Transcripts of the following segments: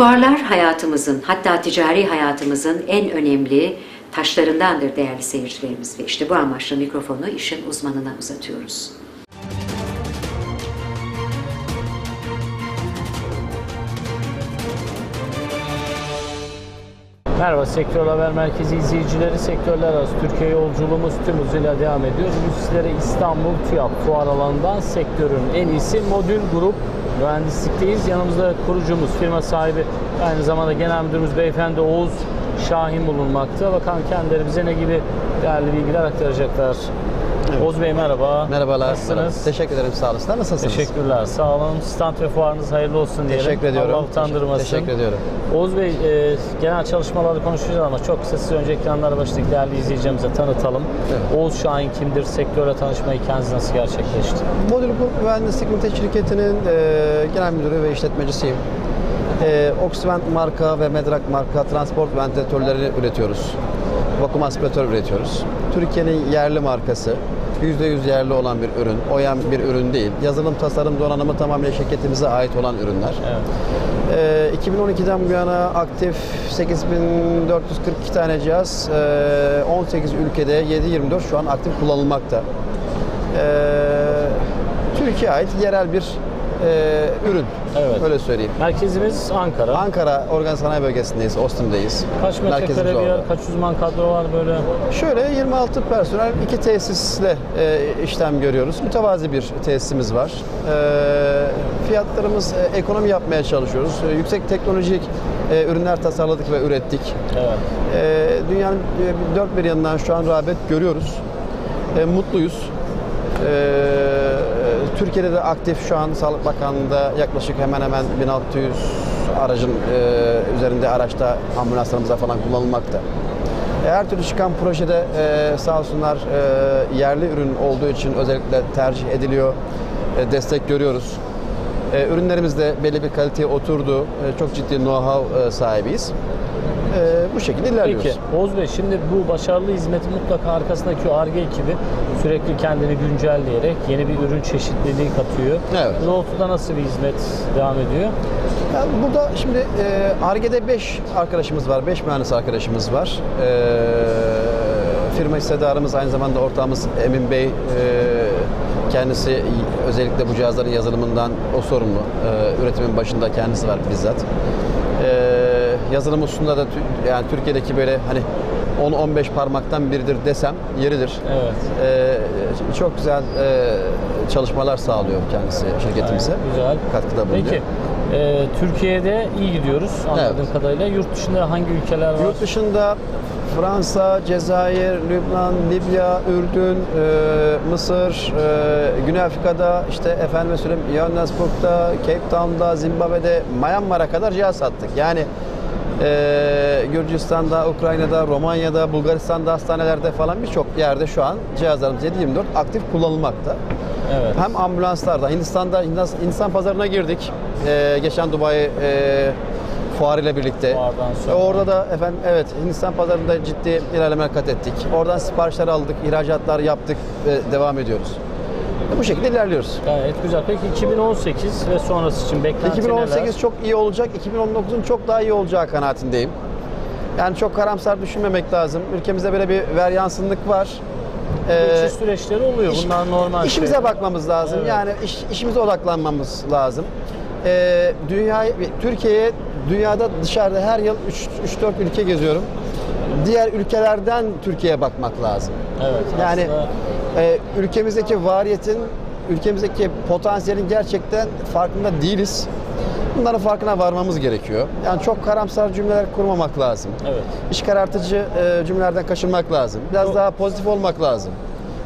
Fuarlar hayatımızın hatta ticari hayatımızın en önemli taşlarındandır değerli seyircilerimiz ve işte bu amaçla mikrofonu işin uzmanına uzatıyoruz. Merhaba Sektör Haber Merkezi izleyicileri. Sektörler arası Türkiye yolculuğumuz tüm hızıyla devam ediyor. Bugün sizlere İstanbul TÜYAP fuar alanından sektörün en iyisi Modül Grup mühendislikteyiz. Yanımızda kurucumuz, firma sahibi, aynı zamanda genel müdürümüz beyefendi Oğuz Şahin bulunmakta. Bakalım kendileri bize ne gibi değerli bilgiler aktaracaklar. Oğuz Bey merhaba. Merhabalar. Nasılsınız? Teşekkür ederim sağ olasınlar. Nasılsınız? Teşekkürler. Sağ olun. Stand ve fuarınız hayırlı olsun diyelim. Teşekkür ediyorum. Allah utandırmasın. Teşekkür ediyorum. Oğuz Bey, e, genel çalışmaları konuşacağız ama çok kısa size önce ekranlara başladık değerli izleyicilerimize tanıtalım. Evet. Oğuz Şahin kimdir? Sektörle tanışma hikayeniz nasıl gerçekleşti? Modül Grup Mühendislik Mülteci Şirketi'nin e, genel müdürü ve işletmecisiyim. E, Oxivent marka ve Medrak marka transport ventilatörleri üretiyoruz. Vakum aspiratör üretiyoruz. Türkiye'nin yerli markası. %100 yerli olan bir ürün. OEM bir ürün değil. Yazılım, tasarım, donanımı tamamen şirketimize ait olan ürünler. Evet. Ee, 2012'den bu yana aktif 8442 tane cihaz, ee, 18 ülkede 7-24 şu an aktif kullanılmakta. Ee, Türkiye ait yerel bir ee, ürün, Evet. öyle söyleyeyim. Merkezimiz Ankara. Ankara Organ Sanayi Bölgesi'ndeyiz, Austin'deyiz. Kaç Merkezimiz metrekare bir yer, kaç uzman kadro var böyle? Şöyle 26 personel, iki tesisle e, işlem görüyoruz. Mütevazi bir tesisimiz var. E, fiyatlarımız e, ekonomi yapmaya çalışıyoruz. E, yüksek teknolojik e, ürünler tasarladık ve ürettik. Evet. E, dünyanın e, dört bir yanından şu an rağbet görüyoruz. E, mutluyuz. E, Türkiye'de de aktif şu an Sağlık Bakanlığı'nda yaklaşık hemen hemen 1600 aracın e, üzerinde araçta ambulanslarımızda falan kullanılmakta. E, Her türlü çıkan projede e, sağ olsunlar e, yerli ürün olduğu için özellikle tercih ediliyor. E, destek görüyoruz. E, ürünlerimiz de belli bir kaliteye oturdu. E, çok ciddi know-how e, sahibiyiz. E, bu şekilde ilerliyoruz. Peki Oğuz Bey şimdi bu başarılı hizmetin mutlaka arkasındaki ARGE ekibi sürekli kendini güncelleyerek yeni bir ürün çeşitliliği katıyor. Evet. Doğrultuda nasıl bir hizmet devam ediyor? Yani burada şimdi e, Arge'de 5 arkadaşımız var, 5 mühendis arkadaşımız var. E, firma hissedarımız aynı zamanda ortağımız Emin Bey. E, kendisi özellikle bu cihazların yazılımından o sorumlu. E, üretimin başında kendisi var bizzat. E, yazılım hususunda da yani Türkiye'deki böyle hani 10-15 parmaktan biridir desem yeridir. Evet. E, çok güzel e, çalışmalar sağlıyor kendisi şirketimize. Gayet güzel. Katkıda bulunuyor. Peki e, Türkiye'de iyi gidiyoruz anladığım Evet. kadarıyla. Yurt dışında hangi ülkeler var? Yurt dışında Fransa, Cezayir, Lübnan, Libya, Ürdün, e, Mısır, e, Güney Afrika'da işte efendim söyleyeyim Johannesburg'da, Cape Town'da, Zimbabwe'de, Myanmar'a kadar cihaz sattık. Yani e, Gürcistan'da, Ukrayna'da, Romanya'da, Bulgaristan'da hastanelerde falan birçok yerde şu an cihazlarımız 7-24 aktif kullanılmakta. Evet. Hem ambulanslarda, Hindistan'da Hindistan, pazarına girdik. Ee, geçen Dubai e, fuarıyla birlikte. Sonra. Orada da efendim evet Hindistan pazarında ciddi ilerlemeler kat ettik. Oradan siparişler aldık, ihracatlar yaptık ve devam ediyoruz. Bu şekilde ilerliyoruz. Gayet güzel. Peki 2018 ve sonrası için beklenti 2018 neler? çok iyi olacak, 2019'un çok daha iyi olacağı kanaatindeyim. Yani çok karamsar düşünmemek lazım. Ülkemizde böyle bir veryansınlık var. Ee, Geçiş süreçleri oluyor. İş- Bunlar normal. İşimize şeyler. bakmamız lazım. Evet. Yani iş, işimize odaklanmamız lazım. Ee, dünya Türkiye'ye dünyada dışarıda her yıl 3-4 ülke geziyorum. Diğer ülkelerden Türkiye'ye bakmak lazım. Evet. Yani e, ülkemizdeki variyetin, ülkemizdeki potansiyelin gerçekten farkında değiliz. Bunların farkına varmamız gerekiyor. Yani çok karamsar cümleler kurmamak lazım. Evet. İş karartıcı e, cümlelerden kaçınmak lazım. Biraz Doğru. daha pozitif olmak lazım.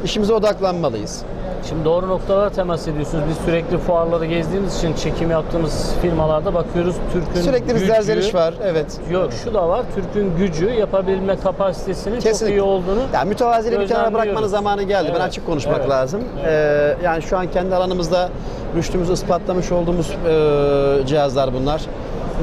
İşimize odaklanmalıyız. Şimdi doğru noktalara temas ediyorsunuz. Biz sürekli fuarları gezdiğimiz için çekim yaptığımız firmalarda bakıyoruz. Türk'ün Sürekli bir gücü- zerzeriş var. Evet. Yok şu da var. Türk'ün gücü yapabilme kapasitesinin çok Kesinlikle. iyi olduğunu Yani mütevaziliği bir kenara gözlemliyoruz. bırakmanın zamanı geldi. Ben Evet, açık konuşmak evet, lazım. Ee, yani şu an kendi alanımızda rüştümüzü ispatlamış olduğumuz e, cihazlar bunlar.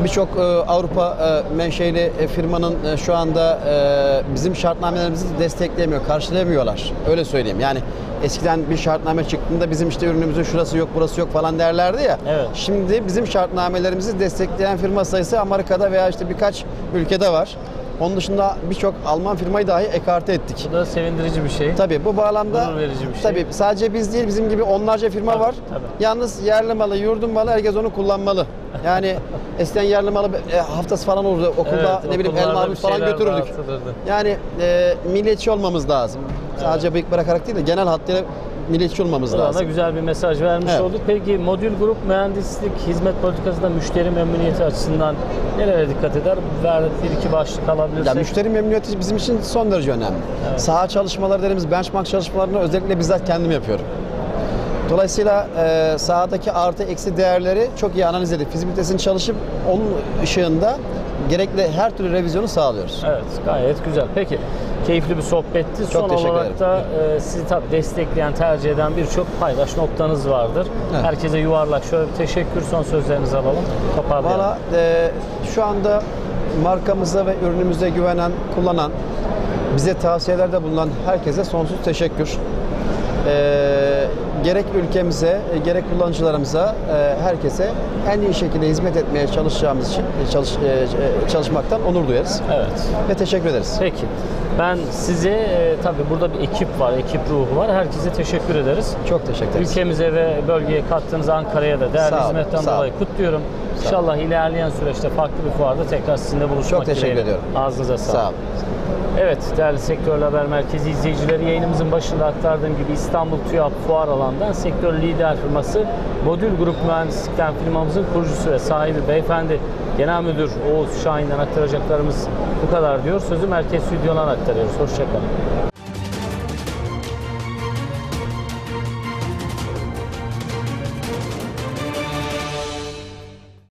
Birçok e, Avrupa e, menşeli e, firmanın e, şu anda e, bizim şartnamelerimizi destekleyemiyor, karşılayamıyorlar. Öyle söyleyeyim. Yani eskiden bir şartname çıktığında bizim işte ürünümüzün şurası yok, burası yok falan derlerdi ya. Evet. Şimdi bizim şartnamelerimizi destekleyen firma sayısı Amerika'da veya işte birkaç ülkede var. Onun dışında birçok Alman firmayı dahi ekarte ettik. Bu da sevindirici bir şey. Tabii bu bağlamda Gurur verici bir şey. tabii sadece biz değil bizim gibi onlarca firma Tabii, var. tabii. Yalnız yerli malı, yurdun malı herkes onu kullanmalı. Yani eskiden yerli malı e, haftası falan olurdu. Okulda Evet, ne bileyim okullarda elma bir armut falan şeyler götürürdük. dağıtılırdı. Yani e, milliyetçi olmamız lazım. Sadece bıyık bırakarak değil de genel hattıyla milliyetçi olmamız Buradan da lazım. güzel bir mesaj vermiş Evet. olduk. Peki modül grup mühendislik hizmet politikasında müşteri memnuniyeti açısından nelere dikkat eder? Ver bir iki başlık alabilirsek. Ya müşteri memnuniyeti bizim için son derece önemli. Saha çalışmaları dediğimiz benchmark çalışmalarını özellikle bizzat kendim yapıyorum. Dolayısıyla e, sahadaki artı eksi değerleri çok iyi analiz edip fizibilitesini çalışıp onun ışığında gerekli her türlü revizyonu sağlıyoruz. Evet gayet güzel. Peki keyifli bir sohbetti. Çok Son teşekkür olarak ederim. da e, sizi tabii destekleyen, tercih eden birçok paydaş noktanız vardır. Evet. Herkese yuvarlak şöyle bir teşekkür son sözlerinizi alalım. Toparlayalım. Valla e, şu anda markamıza ve ürünümüze güvenen, kullanan, bize tavsiyelerde bulunan herkese sonsuz teşekkür. E, gerek ülkemize, e, gerek kullanıcılarımıza, e, herkese en iyi şekilde hizmet etmeye çalışacağımız için e, çalış, çalışmaktan onur duyarız Evet. ve teşekkür ederiz. Peki. Ben size e, tabii burada bir ekip var, ekip ruhu var. Herkese teşekkür ederiz. Çok teşekkür ederiz. Ülkemize ve bölgeye kattığınız Ankara'ya da değerli olun, hizmetten dolayı kutluyorum. İnşallah ilerleyen süreçte farklı bir fuarda tekrar sizinle buluşmak Çok teşekkür dileğiyle. ediyorum. Ağzınıza sağlık. Sağ olun. Evet değerli Sektör Haber Merkezi izleyicileri yayınımızın başında aktardığım gibi İstanbul TÜYAP Fuar Alan'dan sektör lider firması Modül Grup Mühendislikten firmamızın kurucusu ve sahibi beyefendi Genel Müdür Oğuz Şahin'den aktaracaklarımız bu kadar diyor. Sözü Merkez Stüdyo'dan aktarıyoruz. Hoşçakalın.